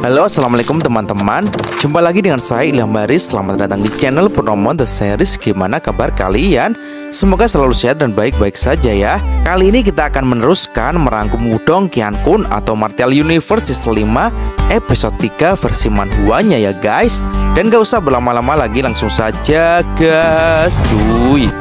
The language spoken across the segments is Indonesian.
Halo assalamualaikum teman-teman. Jumpa lagi dengan saya Ilham Baris. Selamat datang di channel Purnomo The Series. Gimana kabar kalian? Semoga selalu sehat dan baik-baik saja ya. Kali ini kita akan meneruskan merangkum Wudong Kian Kun Atau Martial Universe Season 5 Episode 3 versi manhuanya ya guys. Dan gak usah berlama-lama lagi langsung saja guys. Cuy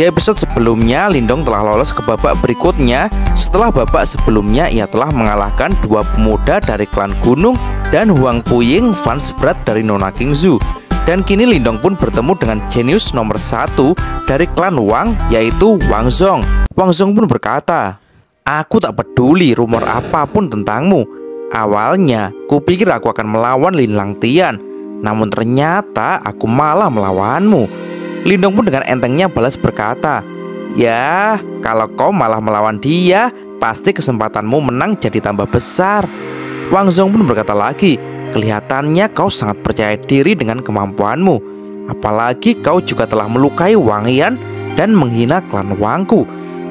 Di episode sebelumnya, Lindong telah lolos ke babak berikutnya. Setelah babak sebelumnya, ia telah mengalahkan dua pemuda dari klan Gunung dan Huang Puying fans berat dari Nona King Zhu. Dan kini Lindong pun bertemu dengan jenius nomor satu dari klan Wang, yaitu Wang Zong. Wang Zong pun berkata, Aku tak peduli rumor apa pun tentangmu. Awalnya, kupikir aku akan melawan Lin Lang Tian. Namun ternyata aku malah melawanmu. Lindong pun dengan entengnya balas berkata, Ya, kalau kau malah melawan dia, pasti kesempatanmu menang jadi tambah besar. Wang Zong pun berkata lagi, kelihatannya kau sangat percaya diri dengan kemampuanmu. Apalagi kau juga telah melukai Wang Yan dan menghina klan Wangku.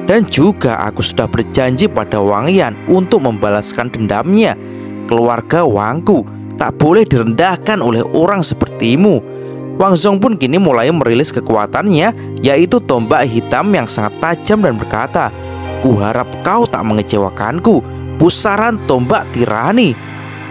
Dan juga aku sudah berjanji pada Wang Yan untuk membalaskan dendamnya. Keluarga Wangku tak boleh direndahkan oleh orang sepertimu. Wang Zong pun kini mulai merilis kekuatannya yaitu tombak hitam yang sangat tajam dan berkata Kuharap kau tak mengecewakanku Pusaran tombak tirani.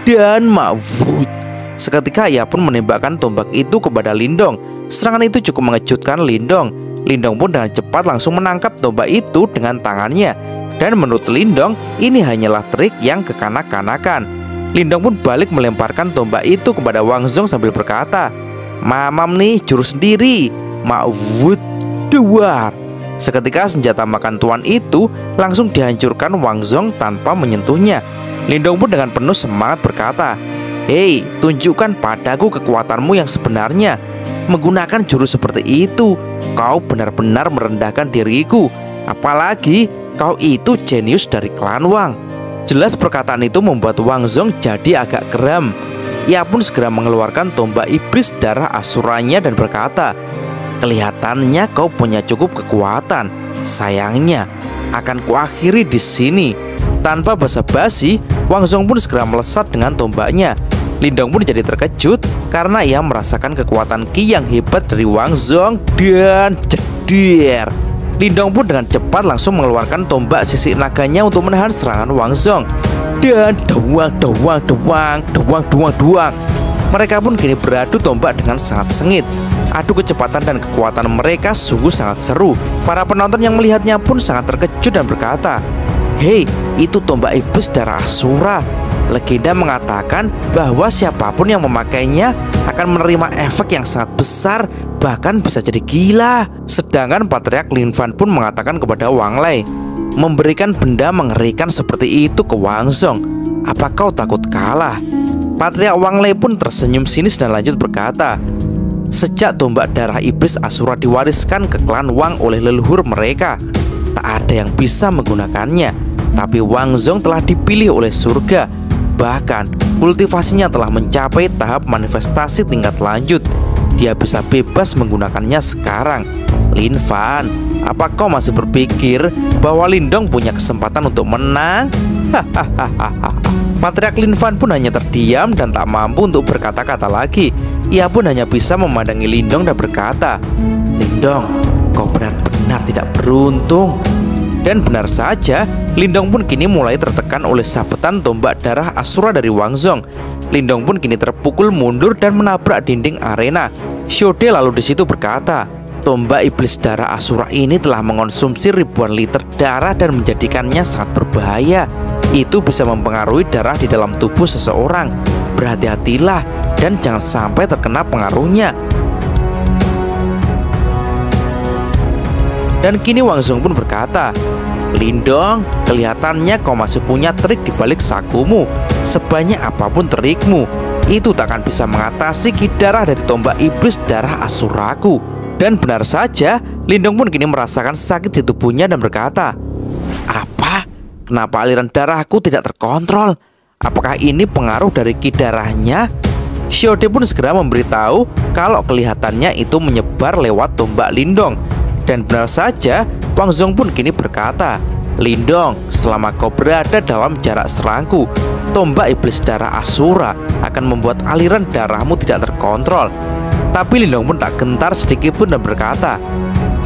Dan mawut Seketika ia pun menembakkan tombak itu kepada Lindong. Serangan itu cukup mengejutkan Lindong. Lindong pun dengan cepat langsung menangkap tombak itu dengan tangannya. Dan menurut Lindong ini hanyalah trik yang kekanak-kanakan. Lindong pun balik melemparkan tombak itu kepada Wang Zong sambil berkata Mamam nih jurus sendiri Ma'wud Duar Seketika senjata makan tuan itu langsung dihancurkan Wang Zong tanpa menyentuhnya. Lindong pun dengan penuh semangat berkata Hei, tunjukkan padaku kekuatanmu yang sebenarnya. Menggunakan jurus seperti itu Kau benar-benar merendahkan diriku. Apalagi kau itu jenius dari klan Wang. Jelas perkataan itu membuat Wang Zong jadi agak geram ia pun segera mengeluarkan tombak iblis darah asuranya dan berkata, Kelihatannya kau punya cukup kekuatan. Sayangnya, akan kuakhiri di sini. Tanpa basa-basi, Wang Zong pun segera melesat dengan tombaknya. Lindong pun jadi terkejut karena ia merasakan kekuatan Ki yang hebat dari Wang Zong dan jeder. Lindong pun dengan cepat langsung mengeluarkan tombak sisi naganya untuk menahan serangan Wang Zong dan doang doang doang doang doang doang. Mereka pun kini beradu tombak dengan sangat sengit. Adu kecepatan dan kekuatan mereka sungguh sangat seru. Para penonton yang melihatnya pun sangat terkejut dan berkata Hei, itu tombak iblis darah Asura. Legenda mengatakan bahwa siapa pun yang memakainya akan menerima efek yang sangat besar Bahkan bisa jadi gila Sedangkan Patriark Lin Fan pun mengatakan kepada Wang Lei memberikan benda mengerikan seperti itu ke Wang Zong. Apa kau takut kalah? Patriark Wang Lei pun tersenyum sinis dan lanjut berkata, Sejak tombak darah iblis Asura diwariskan ke klan Wang oleh leluhur mereka, tak ada yang bisa menggunakannya. Tapi Wang Zong telah dipilih oleh surga. Bahkan, kultivasinya telah mencapai tahap manifestasi tingkat lanjut. Dia bisa bebas menggunakannya sekarang. Lin Fan, apa kau masih berpikir bahwa Lindong punya kesempatan untuk menang? Hahaha. Patriark Lin Fan pun hanya terdiam dan tak mampu untuk berkata-kata lagi. Ia pun hanya bisa memandangi Lindong dan berkata, Lindong, kau benar-benar tidak beruntung. Dan benar saja, Lindong pun kini mulai tertekan oleh sabetan tombak darah Asura dari Wang Zong. Lindong pun kini terpukul mundur dan menabrak dinding arena. Shode lalu di situ berkata, Tombak iblis darah Asura ini telah mengonsumsi ribuan liter darah dan menjadikannya sangat berbahaya. Itu bisa mempengaruhi darah di dalam tubuh seseorang. Berhati-hatilah dan jangan sampai terkena pengaruhnya. Dan kini Wang Zong pun berkata, Lindong, kelihatannya kau masih punya trik di balik sakumu. Sebanyak apa pun trikmu, itu tak akan bisa mengatasi kidarah dari tombak iblis darah Asuraku. Dan benar saja, Lindong pun kini merasakan sakit di tubuhnya dan berkata, Apa? Kenapa aliran darahku tidak terkontrol? Apakah ini pengaruh dari ki darahnya? Xiode pun segera memberitahu kalau kelihatannya itu menyebar lewat tombak Lindong. Dan benar saja, Wang Zong pun kini berkata Lindong, selama kau berada dalam jarak serangku, tombak iblis darah Asura akan membuat aliran darahmu tidak terkontrol. Tapi Lindong pun tak gentar sedikit pun dan berkata,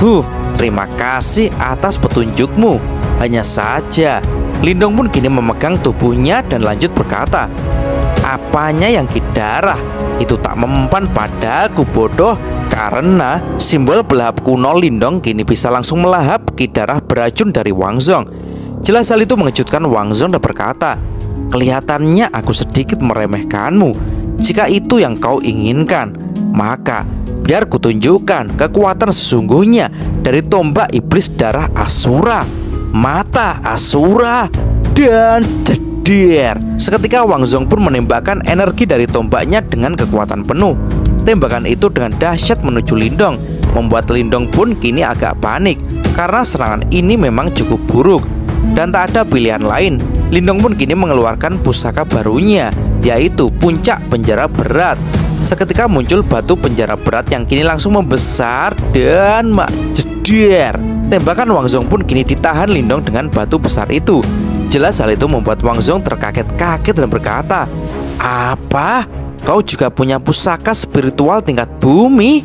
Huh, terima kasih atas petunjukmu. Hanya saja, Lindong pun kini memegang tubuhnya dan lanjut berkata, Apanya yang darah itu tak mempan padaku bodoh karena simbol belahap kuno Lindong kini bisa langsung melahap darah beracun dari Wang Zong. Jelas hal itu mengejutkan Wang Zong dan berkata, Kelihatannya aku sedikit meremehkanmu. Jika itu yang kau inginkan, maka biar kutunjukkan kekuatan sesungguhnya dari tombak iblis darah Asura, mata Asura, dan jeder. Seketika Wang Zong pun menembakkan energi dari tombaknya dengan kekuatan penuh. Tembakan itu dengan dahsyat menuju Lindong, membuat Lindong pun kini agak panik karena serangan ini memang cukup buruk dan tak ada pilihan lain. Lindong pun kini mengeluarkan pusaka barunya, yaitu puncak penjara berat. Seketika muncul batu penjara berat yang kini langsung membesar dan mak jeder. Tembakan Wang Zong pun kini ditahan Lindong dengan batu besar itu. Jelas hal itu membuat Wang Zong terkaget-kaget dan berkata, "Apa? Kau juga punya pusaka spiritual tingkat bumi?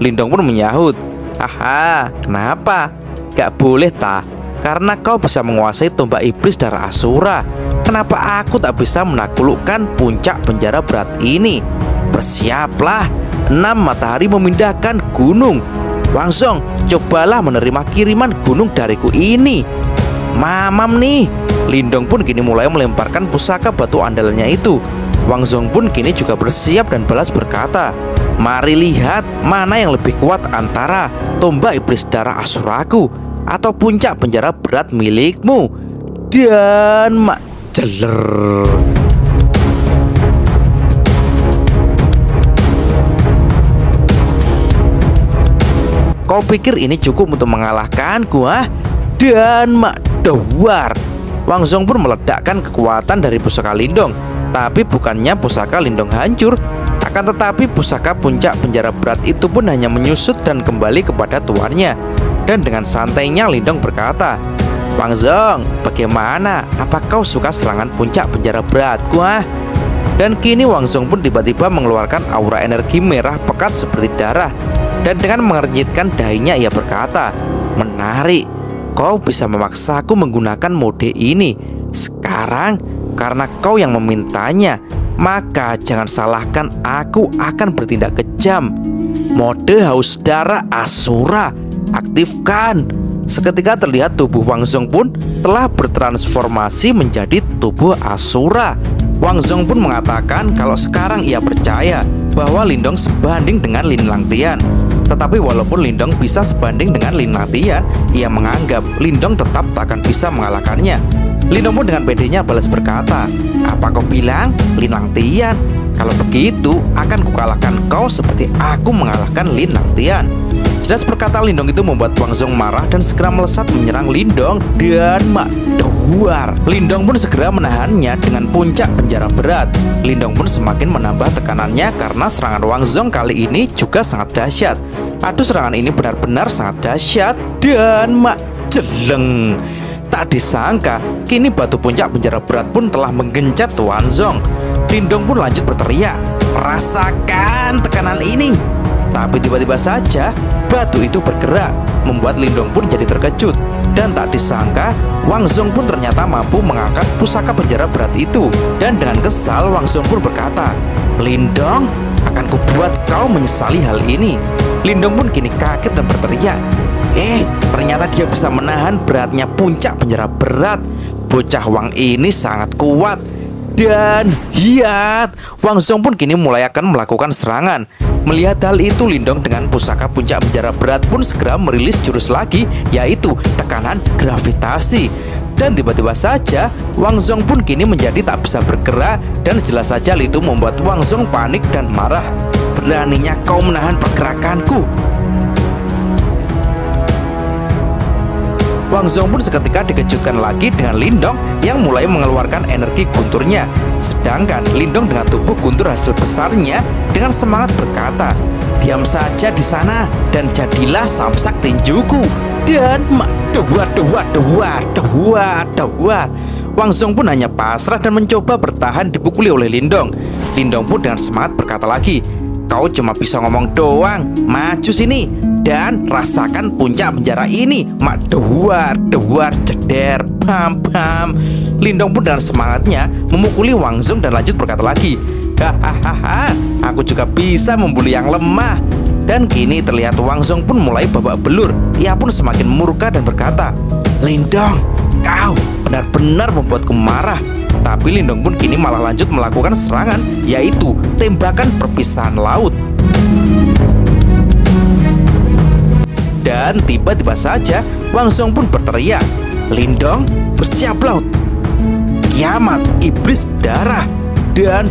Lindong pun menyahut. Aha, kenapa? Gak boleh ta. Karena kau bisa menguasai tombak iblis darah Asura. Kenapa aku tak bisa menaklukkan puncak penjara berat ini? Bersiaplah. Enam matahari memindahkan gunung. Wangsong, cobalah menerima kiriman gunung dariku ini. Mamam nih Lindong pun kini mulai melemparkan pusaka batu andalannya itu Wang Zong pun kini juga bersiap dan balas berkata, Mari lihat mana yang lebih kuat antara tombak iblis darah Asuraku atau puncak penjara berat milikmu. Dan mak jeler. Kau pikir ini cukup untuk mengalahkanku, ah? Dan mak dawar. Wang Zong pun meledakkan kekuatan dari pusaka Lindong. Tapi bukannya pusaka lindung hancur. Akan tetapi pusaka puncak penjara berat itu pun hanya menyusut dan kembali kepada tuannya. Dan dengan santainya Lindong berkata Wang Zong, bagaimana? Apa kau suka serangan puncak penjara beratku ah? Dan kini Wang Zong pun tiba-tiba mengeluarkan aura energi merah pekat seperti darah. Dan dengan mengernyitkan dahinya ia berkata Menarik, kau bisa memaksaku menggunakan mode ini Sekarang karena kau yang memintanya, maka jangan salahkan aku akan bertindak kejam. Mode haus darah Asura aktifkan. Seketika terlihat tubuh Wang Zong pun telah bertransformasi menjadi tubuh Asura. Wang Zong pun mengatakan kalau sekarang ia percaya bahwa Lindong sebanding dengan Lin Langtian. Tetapi walaupun Lindong bisa sebanding dengan Lin Langtian, ia menganggap Lindong tetap tak akan bisa mengalahkannya. Lindong pun dengan pedenya balas berkata, Apa kau bilang, Lin Tian? Kalau begitu, akan kukalahkan kau seperti aku mengalahkan Lin Tian. Jelas perkataan Lindong itu membuat Wang Zong marah dan segera melesat menyerang Lindong dan mak duar. Lindong pun segera menahannya dengan puncak penjara berat. Lindong pun semakin menambah tekanannya karena serangan Wang Zong kali ini juga sangat dahsyat. Aduh serangan ini benar-benar sangat dahsyat dan mak jeleng. Tak disangka, kini batu puncak penjara berat pun telah menggencat Tuan Zong. Lindong pun lanjut berteriak, Rasakan tekanan ini. Tapi tiba-tiba saja, batu itu bergerak, membuat Lindong pun jadi terkejut. Dan tak disangka, Wang Zong pun ternyata mampu mengangkat pusaka penjara berat itu. Dan dengan kesal, Wang Zong pun berkata, Lindong, akan kubuat kau menyesali hal ini. Lindong pun kini kaget dan berteriak, Eh, ternyata dia bisa menahan beratnya puncak penjara berat. Bocah Wang ini sangat kuat. Dan hiat, Wang Zong pun kini mulai akan melakukan serangan. Melihat hal itu, Lindong dengan pusaka puncak penjara berat pun segera merilis jurus lagi, yaitu tekanan gravitasi. Dan tiba-tiba saja, Wang Zong pun kini menjadi tak bisa bergerak dan jelas saja itu membuat Wang Zong panik dan marah. Beraninya kau menahan pergerakanku, Wang Zong pun seketika dikejutkan lagi dengan Lindong yang mulai mengeluarkan energi gunturnya. Sedangkan Lindong dengan tubuh guntur hasil besarnya dengan semangat berkata, Diam saja di sana dan jadilah samsak tinjuku. Dan dua dua dua dua dua Wang Zong pun hanya pasrah dan mencoba bertahan dipukuli oleh Lindong. Lindong pun dengan semangat berkata lagi, Kau cuma bisa ngomong doang, maju sini dan rasakan puncak penjara ini. Mak duar, duar, ceder, pam, pam. Lindong pun dengan semangatnya memukuli Wang Zong dan lanjut berkata lagi, Hahaha, aku juga bisa membuli yang lemah. Dan kini terlihat Wang Zong pun mulai babak belur. Ia pun semakin murka dan berkata, Lindong, kau benar-benar membuatku marah. Tapi Lindong pun kini malah lanjut melakukan serangan, yaitu tembakan perpisahan laut. Dan tiba-tiba saja Wang Song pun berteriak, Lindong, bersiap laut. Kiamat, iblis darah. Dan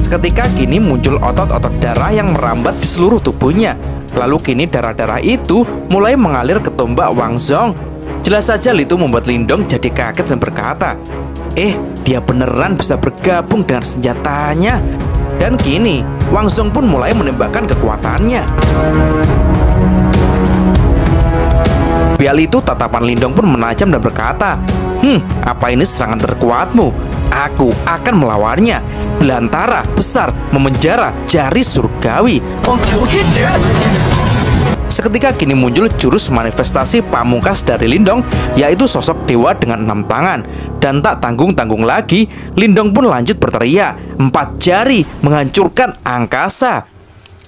seketika kini muncul otot-otot darah yang merambat di seluruh tubuhnya. Lalu kini darah-darah itu mulai mengalir ke tombak Wang Zong. Jelas saja itu membuat Lindong jadi kaget dan berkata, Eh, dia beneran bisa bergabung dengan senjatanya. Dan kini, Wang Zong pun mulai menembakkan kekuatannya. Bial itu tatapan Lindong pun menajam dan berkata, Hmm, apa ini serangan terkuatmu? Aku akan melawannya. Belantara besar memenjara jari surgawi. Seketika kini muncul jurus manifestasi pamungkas dari Lindong Yaitu sosok dewa dengan enam tangan Dan tak tanggung-tanggung lagi Lindong pun lanjut berteriak Empat jari menghancurkan angkasa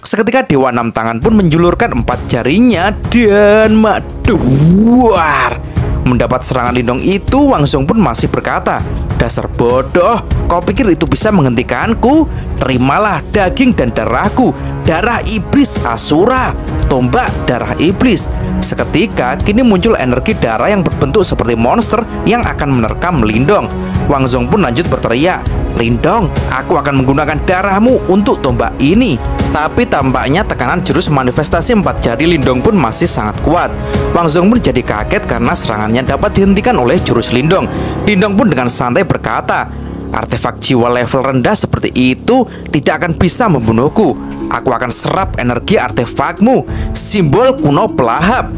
Seketika dewa enam tangan pun menjulurkan empat jarinya Dan maduar Mendapat serangan Lindong itu Wang Zong pun masih berkata Dasar bodoh, kau pikir itu bisa menghentikanku? Terimalah daging dan darahku, darah iblis Asura, tombak darah iblis. Seketika kini muncul energi darah yang berbentuk seperti monster yang akan menerkam Lindong. Wang Zong pun lanjut berteriak, Lindong, aku akan menggunakan darahmu untuk tombak ini. Tapi tampaknya tekanan jurus manifestasi empat jari Lindong pun masih sangat kuat. Wang Zong pun jadi kaget karena serangannya dapat dihentikan oleh jurus Lindong. Lindong pun dengan santai berkata, Artefak jiwa level rendah seperti itu tidak akan bisa membunuhku. Aku akan serap energi artefakmu, simbol kuno pelahap.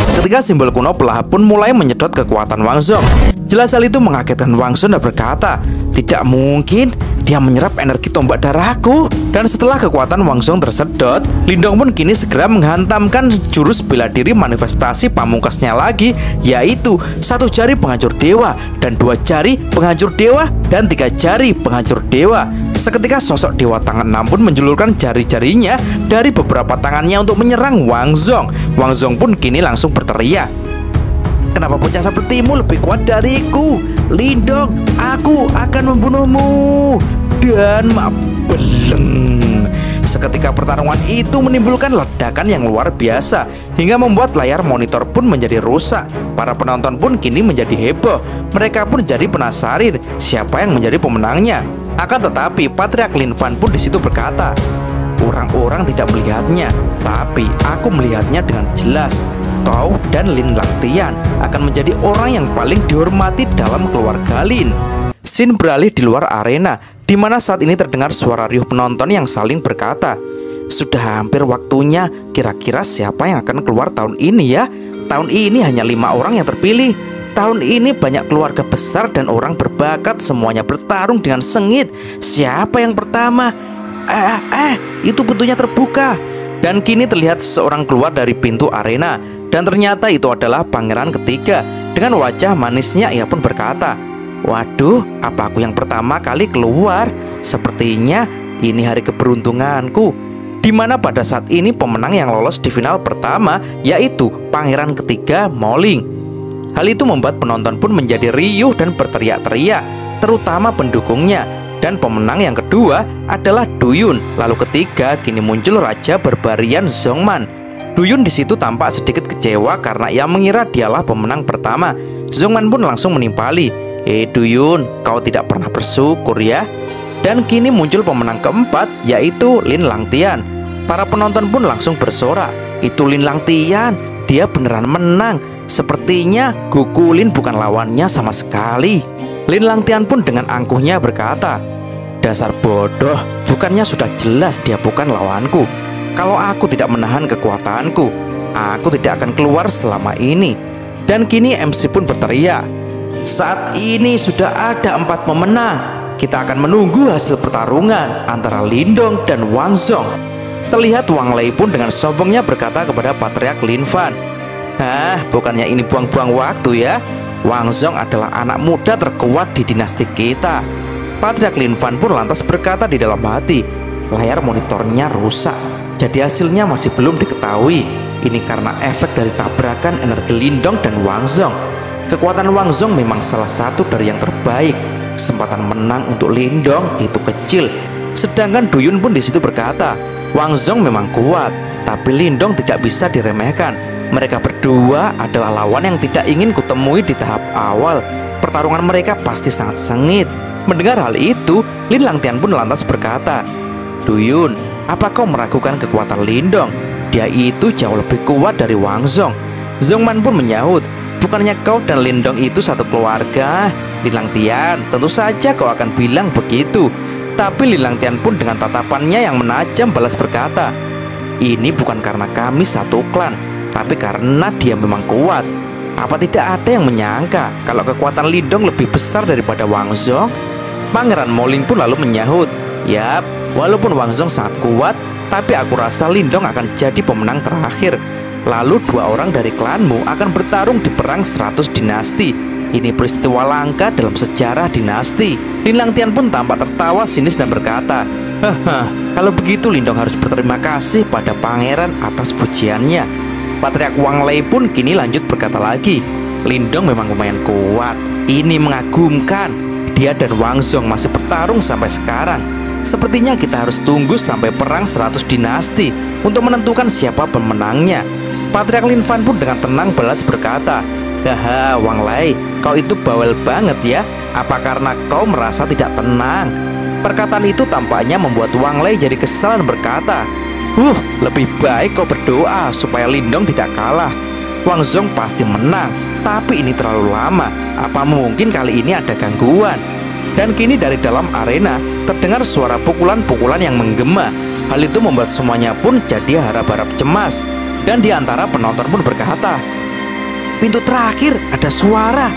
Seketika simbol kuno pelahap pun mulai menyedot kekuatan Wang Zong. Jelas hal itu mengagetkan Wang Zong dan berkata, tidak mungkin dia menyerap energi tombak darahku. Dan setelah kekuatan Wang Zong tersedot, Lindong pun kini segera menghantamkan jurus bela diri manifestasi pamungkasnya lagi, yaitu satu jari penghancur dewa dan dua jari penghancur dewa dan tiga jari penghancur dewa. Seketika sosok dewa tangan enam pun menjulurkan jari-jarinya dari beberapa tangannya untuk menyerang Wang Zong. Wang Zong pun kini langsung berteriak, Kenapa bocah sepertimu lebih kuat dariku? Lindong, aku akan membunuhmu dan mabeleng. Seketika pertarungan itu menimbulkan ledakan yang luar biasa hingga membuat layar monitor pun menjadi rusak. Para penonton pun kini menjadi heboh. Mereka pun jadi penasaran siapa yang menjadi pemenangnya. Akan tetapi Patriak Lin Fan pun di situ berkata, Orang-orang tidak melihatnya, tapi aku melihatnya dengan jelas. Kau dan Lin Langtian akan menjadi orang yang paling dihormati dalam keluarga Lin. Sin beralih di luar arena, di mana saat ini terdengar suara riuh penonton yang saling berkata, sudah hampir waktunya kira-kira siapa yang akan keluar tahun ini ya? Tahun ini hanya lima orang yang terpilih. Tahun ini banyak keluarga besar dan orang berbakat Semuanya bertarung dengan sengit. Siapa yang pertama? Eh, eh, itu pintunya terbuka. Dan kini terlihat seseorang keluar dari pintu arena. Dan ternyata itu adalah pangeran ketiga. Dengan wajah manisnya ia pun berkata Waduh, apa aku yang pertama kali keluar? Sepertinya ini hari keberuntunganku. Di mana pada saat ini pemenang yang lolos di final pertama yaitu pangeran ketiga Moling. Hal itu membuat penonton pun menjadi riuh dan berteriak-teriak, terutama pendukungnya. Dan pemenang yang kedua adalah Duyun. Lalu ketiga kini muncul Raja Berbarian Zongman. Duyun di situ tampak sedikit kecewa karena ia mengira dialah pemenang pertama. Zongman pun langsung menimpali. Eh Duyun, kau tidak pernah bersyukur ya? Dan kini muncul pemenang keempat yaitu Lin Langtian. Para penonton pun langsung bersorak. Itu Lin Langtian, dia beneran menang. Sepertinya Guku Lin bukan lawannya sama sekali. Lin Langtian pun dengan angkuhnya berkata, Dasar bodoh, bukannya sudah jelas dia bukan lawanku. Kalau aku tidak menahan kekuatanku, aku tidak akan keluar selama ini. Dan kini MC pun berteriak, saat ini sudah ada empat pemenang. Kita akan menunggu hasil pertarungan antara Lindong dan Wang Zong. Terlihat Wang Lei pun dengan sombongnya berkata kepada patriark Lin Fan, Hah, bukannya ini buang-buang waktu ya? Wang Zong adalah anak muda terkuat di dinasti kita. Patriark Lin Fan pun lantas berkata di dalam hati, layar monitornya rusak. Jadi hasilnya masih belum diketahui. Ini karena efek dari tabrakan energi Lindong dan Wang Zong. Kekuatan Wang Zong memang salah satu dari yang terbaik. Kesempatan menang untuk Lindong itu kecil. Sedangkan Duyun pun di situ berkata, Wang Zong memang kuat, tapi Lindong tidak bisa diremehkan. Mereka berdua adalah lawan yang tidak ingin kutemui di tahap awal. Pertarungan mereka pasti sangat sengit. Mendengar hal itu, Lin Langtian pun lantas berkata, Duyun, apa kau meragukan kekuatan Lindong? Dia itu jauh lebih kuat dari Wang Zong. Zongman pun menyahut, Bukannya kau dan Lindong itu satu keluarga? Lin Langtian, tentu saja kau akan bilang begitu. Tapi Lin Langtian pun dengan tatapannya yang menajam balas berkata, Ini bukan karena kami satu klan, tapi karena dia memang kuat. Apa tidak ada yang menyangka kalau kekuatan Lindong lebih besar daripada Wang Zong? Pangeran Moling pun lalu menyahut, Yap, walaupun Wang Zong sangat kuat, tapi aku rasa Lindong akan jadi pemenang terakhir. Lalu dua orang dari klanmu akan bertarung di perang 100 dinasti. Ini peristiwa langka dalam sejarah dinasti. Lin Langtian pun tampak tertawa sinis dan berkata, Haha, kalau begitu Lindong harus berterima kasih pada pangeran atas pujiannya. Patriark Wang Lei pun kini lanjut berkata lagi, Lindong memang lumayan kuat. Ini mengagumkan. Dia dan Wang Zong masih bertarung sampai sekarang. Sepertinya kita harus tunggu sampai perang 100 dinasti untuk menentukan siapa pemenangnya. Patriark Lin Fan pun dengan tenang balas berkata, Haha, Wang Lei, kau itu bawel banget ya. Apa karena kau merasa tidak tenang? Perkataan itu tampaknya membuat Wang Lei jadi kesal dan berkata, Huh, lebih baik kau berdoa supaya Lindong tidak kalah. Wang Zong pasti menang, tapi ini terlalu lama. Apa mungkin kali ini ada gangguan? Dan kini dari dalam arena terdengar suara pukulan-pukulan yang menggema. Hal itu membuat semuanya pun jadi harap-harap cemas. Dan di antara penonton pun berkata, Pintu terakhir ada suara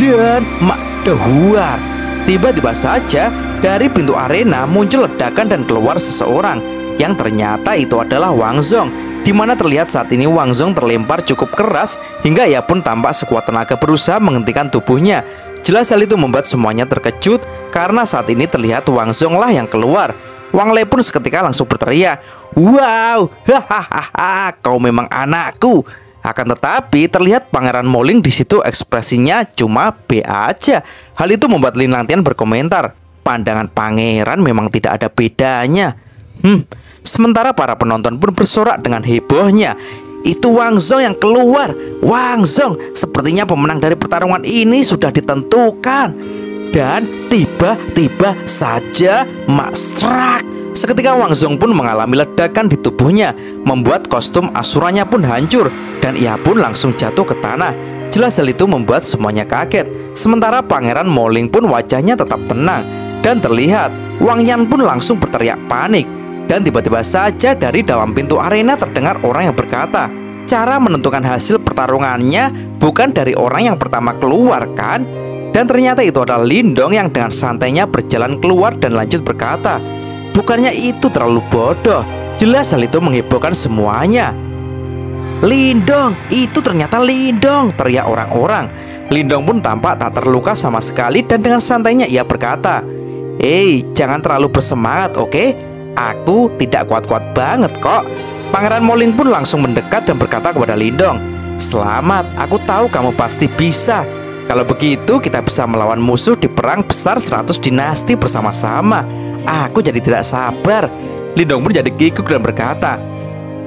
dan mak dehuar. Tiba-tiba saja dari pintu arena muncul ledakan dan keluar seseorang yang ternyata itu adalah Wang Zong di mana terlihat saat ini Wang Zong terlempar cukup keras hingga ia pun tampak sekuat tenaga berusaha menghentikan tubuhnya. Jelas hal itu membuat semuanya terkejut karena saat ini terlihat Wang Zong lah yang keluar. Wang Lei pun seketika langsung berteriak, "Wow, hahaha, kau memang anakku." Akan tetapi terlihat Pangeran Moling di situ ekspresinya cuma B aja. Hal itu membuat Lin Langtian berkomentar, "Pandangan pangeran memang tidak ada bedanya." Hmm, sementara para penonton pun bersorak dengan hebohnya. Itu Wang Zong yang keluar. Wang Zong, sepertinya pemenang dari pertarungan ini sudah ditentukan. Dan tiba-tiba saja Mak Strak Seketika Wang Zong pun mengalami ledakan di tubuhnya Membuat kostum asuranya pun hancur Dan ia pun langsung jatuh ke tanah. Jelas hal itu membuat semuanya kaget. Sementara Pangeran Moling pun wajahnya tetap tenang. Dan terlihat Wang Yan pun langsung berteriak panik. Dan tiba-tiba saja dari dalam pintu arena terdengar orang yang berkata Cara menentukan hasil pertarungannya bukan dari orang yang pertama keluar kan dan ternyata itu adalah Lindong yang dengan santainya berjalan keluar dan lanjut berkata, Bukannya itu terlalu bodoh, jelas hal itu menghebohkan semuanya. Lindong, itu ternyata Lindong, teriak orang-orang. Lindong pun tampak tak terluka sama sekali dan dengan santainya ia berkata, Hei, jangan terlalu bersemangat, oke? Okay? Aku tidak kuat-kuat banget kok. Pangeran Moling pun langsung mendekat dan berkata kepada Lindong, Selamat, aku tahu kamu pasti bisa. Kalau begitu kita bisa melawan musuh di perang besar 100 dinasti bersama-sama. Aku jadi tidak sabar. Lindong pun jadi giguk dan berkata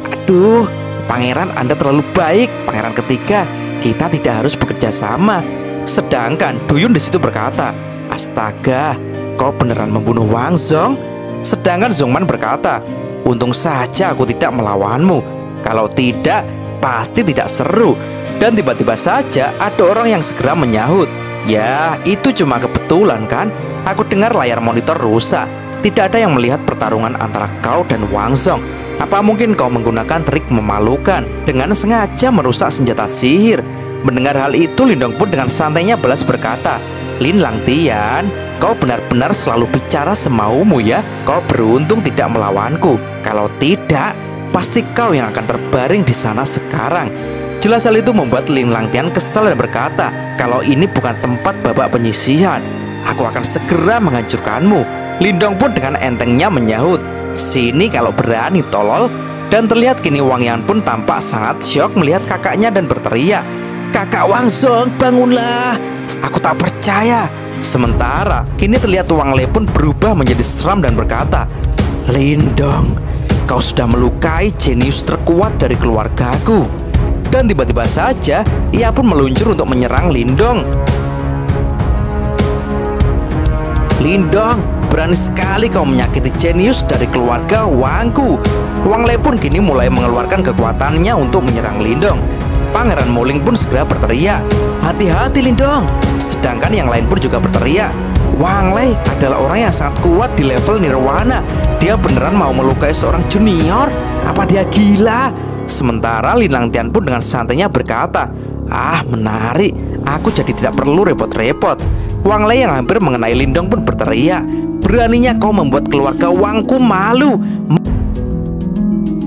Aduh, pangeran Anda terlalu baik Pangeran ketiga, kita tidak harus bekerja sama. Sedangkan Duyun di situ berkata Astaga, kau beneran membunuh Wang Zong? Sedangkan Zongman berkata Untung saja aku tidak melawanmu. Kalau tidak, pasti tidak seru dan tiba-tiba saja ada orang yang segera menyahut Ya itu cuma kebetulan kan Aku dengar layar monitor rusak Tidak ada yang melihat pertarungan antara kau dan Wang Zong Apa mungkin kau menggunakan trik memalukan dengan sengaja merusak senjata sihir? Mendengar hal itu, Lindong pun dengan santainya balas berkata, Lin Langtian, kau benar-benar selalu bicara semaumu ya. Kau beruntung tidak melawanku. Kalau tidak, pasti kau yang akan terbaring di sana sekarang. Jelas hal itu membuat Lin Langtian kesal dan berkata, kalau ini bukan tempat babak penyisihan, aku akan segera menghancurkanmu. Lindong pun dengan entengnya menyahut, Sini kalau berani tolol. Dan terlihat kini Wang Yan pun tampak sangat syok melihat kakaknya dan berteriak Kakak Wang Zong bangunlah! Aku tak percaya. Sementara kini terlihat Wang Le pun berubah menjadi seram dan berkata Lindong Kau sudah melukai jenius terkuat dari keluargaku Dan tiba-tiba saja ia pun meluncur untuk menyerang Lindong Lindong Berani sekali kau menyakiti jenius dari keluarga Wangku. Wang Lei pun kini mulai mengeluarkan kekuatannya untuk menyerang Lindong. Pangeran Moling pun segera berteriak, Hati-hati Lindong. Sedangkan yang lain pun juga berteriak, Wang Lei adalah orang yang sangat kuat di level Nirwana. Dia beneran mau melukai seorang junior? Apa dia gila? Sementara Lin Langtian pun dengan santainya berkata, Ah menarik, aku jadi tidak perlu repot-repot. Wang Lei yang hampir mengenai Lindong pun berteriak, Beraninya kau membuat keluarga Wangku malu.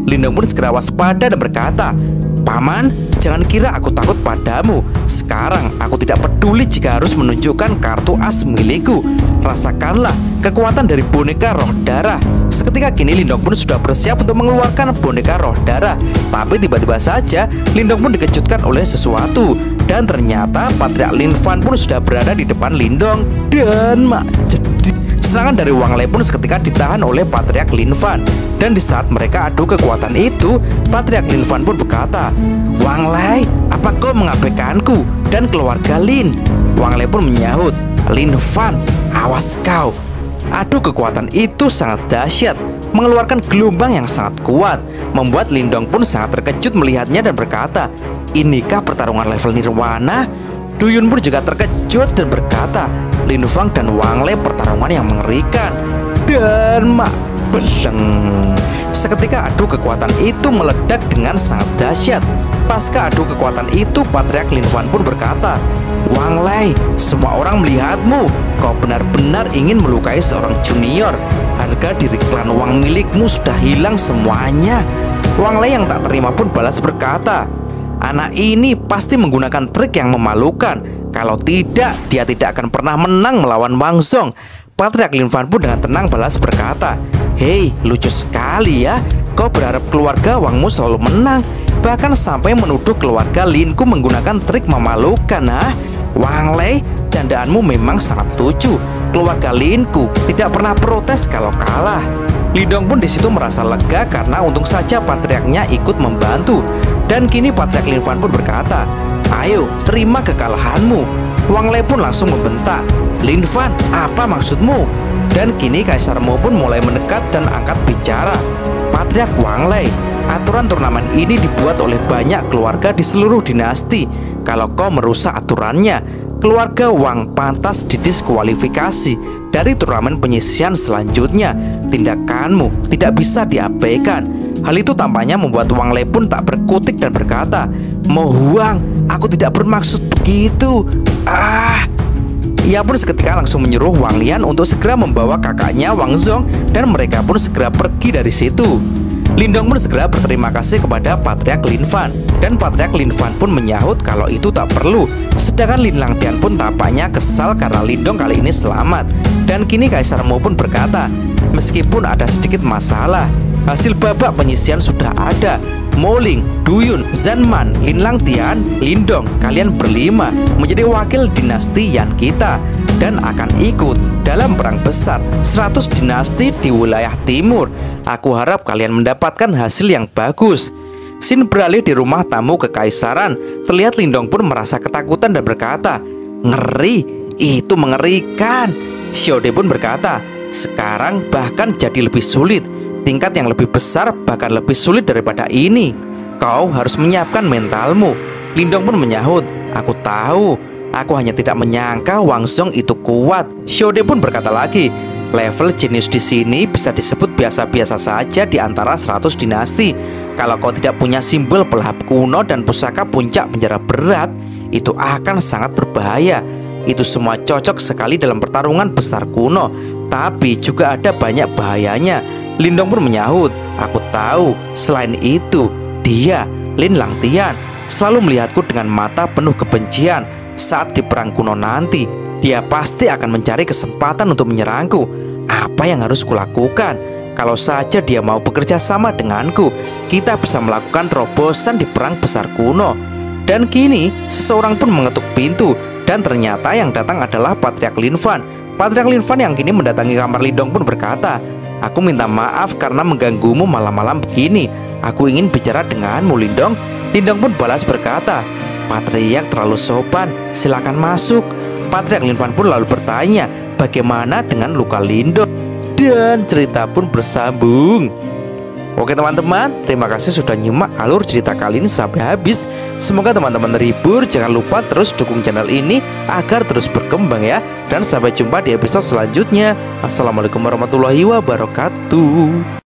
Lindong pun segera waspada dan berkata, Paman, jangan kira aku takut padamu. Sekarang aku tidak peduli jika harus menunjukkan kartu as milikku. Rasakanlah kekuatan dari boneka roh darah. Seketika kini Lindong pun sudah bersiap untuk mengeluarkan boneka roh darah. Tapi tiba-tiba saja Lindong pun dikejutkan oleh sesuatu. Dan ternyata Patriak Lin Fan pun sudah berada di depan Lindong. Dan mak Serangan dari Wang Lei pun seketika ditahan oleh Patriak Lin Fan Dan di saat mereka adu kekuatan itu Patriak Lin Fan pun berkata Wang Lei, apa kau mengabaikanku dan keluarga Lin? Wang Lei pun menyahut Lin Fan, awas kau Adu kekuatan itu sangat dahsyat mengeluarkan gelombang yang sangat kuat Membuat Lindong pun sangat terkejut melihatnya dan berkata Inikah pertarungan level Nirwana? Duyun pun juga terkejut dan berkata Lin Fang dan Wang Le pertarungan yang mengerikan dan mak beleng. Seketika adu kekuatan itu meledak dengan sangat dahsyat. Pasca adu kekuatan itu, Patriak Lin Fan pun berkata, Wang Lei, semua orang melihatmu. Kau benar-benar ingin melukai seorang junior. Harga diri klan Wang milikmu sudah hilang semuanya. Wang Lei yang tak terima pun balas berkata, Anak ini pasti menggunakan trik yang memalukan. Kalau tidak, dia tidak akan pernah menang melawan Wang Zong. Patriak Lin Fan pun dengan tenang balas berkata, Hei, lucu sekali ya. Kau berharap keluarga Wangmu selalu menang. Bahkan sampai menuduh keluarga Linku menggunakan trik memalukan, ah. Wang Lei, candaanmu memang sangat lucu. Keluarga Linku tidak pernah protes kalau kalah. Lidong pun di situ merasa lega karena untung saja patriaknya ikut membantu. Dan kini patriak Lin Fan pun berkata, Ayo, terima kekalahanmu. Wang Lei pun langsung membentak. Lin Fan, apa maksudmu? Dan kini Kaisar Mo pun mulai mendekat dan angkat bicara. Patriak Wang Lei, aturan turnamen ini dibuat oleh banyak keluarga di seluruh dinasti. Kalau kau merusak aturannya, keluarga Wang pantas didiskualifikasi dari turnamen penyisian selanjutnya. Tindakanmu tidak bisa diabaikan. Hal itu tampaknya membuat Wang Lei pun tak berkutik dan berkata, Mau Huang, Aku tidak bermaksud begitu. Ah. Ia pun seketika langsung menyuruh Wang Lian untuk segera membawa kakaknya Wang Zong dan mereka pun segera pergi dari situ. Lindong pun segera berterima kasih kepada Patriak Lin Fan dan Patriak Lin Fan pun menyahut kalau itu tak perlu. Sedangkan Lin Langtian pun tampaknya kesal karena Lindong kali ini selamat. Dan kini Kaisar Mo pun berkata, meskipun ada sedikit masalah, hasil babak penyisian sudah ada Moling, Duyun, Zanman, Lin Langtian, Lindong, kalian berlima menjadi wakil dinasti Yan kita dan akan ikut dalam perang besar 100 dinasti di wilayah timur. Aku harap kalian mendapatkan hasil yang bagus. Sin beralih di rumah tamu kekaisaran. Terlihat Lindong pun merasa ketakutan dan berkata, "Ngeri, itu mengerikan." Xiaode pun berkata, "Sekarang bahkan jadi lebih sulit tingkat yang lebih besar bahkan lebih sulit daripada ini. Kau harus menyiapkan mentalmu. Lindong pun menyahut, aku tahu. Aku hanya tidak menyangka Wang Zong itu kuat. Xiode pun berkata lagi, Level jenius di sini bisa disebut biasa-biasa saja di antara 100 dinasti. Kalau kau tidak punya simbol pelahap kuno dan pusaka puncak penjara berat, itu akan sangat berbahaya. Itu semua cocok sekali dalam pertarungan besar kuno, tapi juga ada banyak bahayanya. Lindong pun menyahut, "Aku tahu. Selain itu, dia, Lin Langtian, selalu melihatku dengan mata penuh kebencian saat di perang kuno nanti. Dia pasti akan mencari kesempatan untuk menyerangku. Apa yang harus kulakukan? Kalau saja dia mau bekerja sama denganku, kita bisa melakukan terobosan di perang besar kuno." Dan kini, seseorang pun mengetuk pintu dan ternyata yang datang adalah Patriak Linvan. Patriak Linvan yang kini mendatangi kamar Lindong pun berkata, Aku minta maaf karena mengganggumu malam-malam begini. Aku ingin bicara denganmu, Lindong. Lindong pun balas berkata, Patriak terlalu sopan, silakan masuk. Patriak Linvan pun lalu bertanya, bagaimana dengan luka Lindong? Dan cerita pun bersambung. Oke teman-teman, terima kasih sudah nyimak alur cerita kali ini sampai habis. Semoga teman-teman terhibur. Jangan lupa terus dukung channel ini agar terus berkembang ya. Dan sampai jumpa di episode selanjutnya. Assalamualaikum warahmatullahi wabarakatuh.